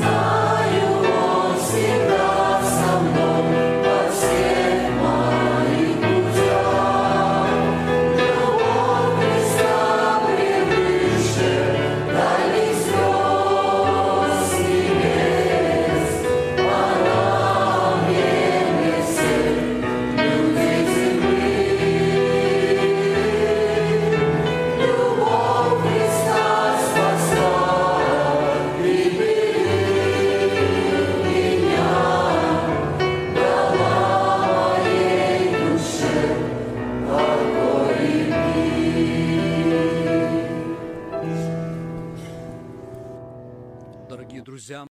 song. друзьям.